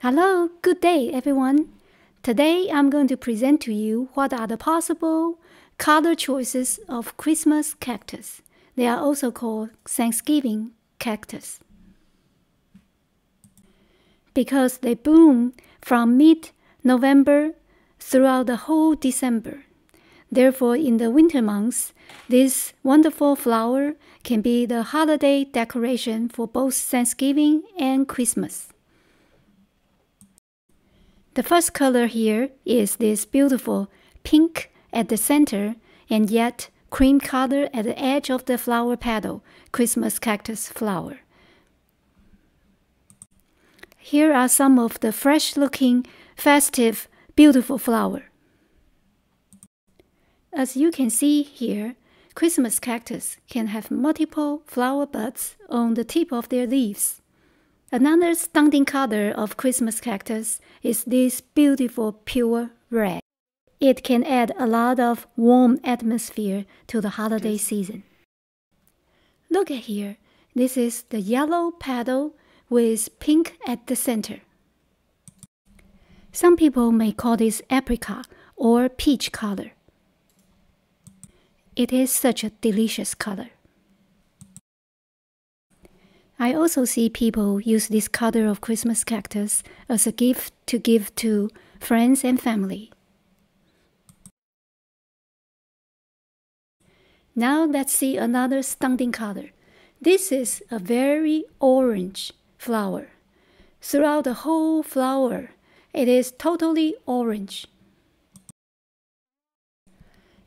Hello, good day everyone. Today I'm going to present to you what are the possible color choices of Christmas cactus. They are also called Thanksgiving cactus. Because they bloom from mid-November throughout the whole December. Therefore, in the winter months, this wonderful flower can be the holiday decoration for both Thanksgiving and Christmas. The first color here is this beautiful pink at the center and yet cream color at the edge of the flower petal, Christmas cactus flower. Here are some of the fresh looking, festive, beautiful flower. As you can see here, Christmas cactus can have multiple flower buds on the tip of their leaves. Another stunning color of Christmas cactus is this beautiful pure red. It can add a lot of warm atmosphere to the holiday season. Look at here. This is the yellow petal with pink at the center. Some people may call this apricot or peach color. It is such a delicious color. I also see people use this color of Christmas cactus as a gift to give to friends and family. Now let's see another stunning color. This is a very orange flower. Throughout the whole flower, it is totally orange.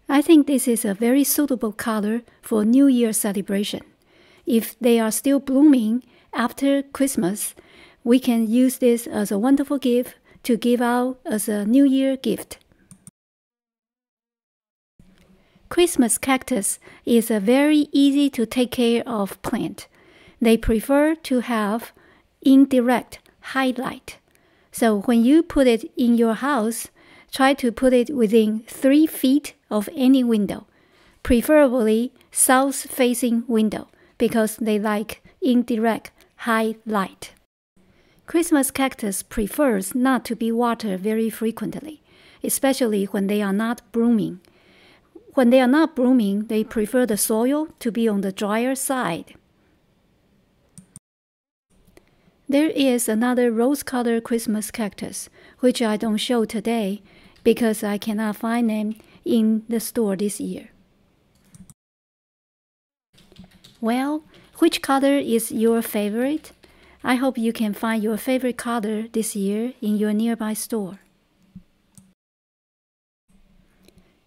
I think this is a very suitable color for New Year celebration. If they are still blooming after Christmas, we can use this as a wonderful gift to give out as a New Year gift. Christmas cactus is a very easy to take care of plant. They prefer to have indirect highlight. So when you put it in your house, try to put it within 3 feet of any window, preferably south-facing window because they like indirect high light. Christmas cactus prefers not to be watered very frequently, especially when they are not blooming. When they are not blooming, they prefer the soil to be on the drier side. There is another rose-colored Christmas cactus, which I don't show today because I cannot find them in the store this year. Well, which color is your favorite? I hope you can find your favorite color this year in your nearby store.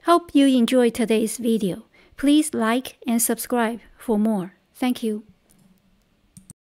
Hope you enjoyed today's video. Please like and subscribe for more. Thank you.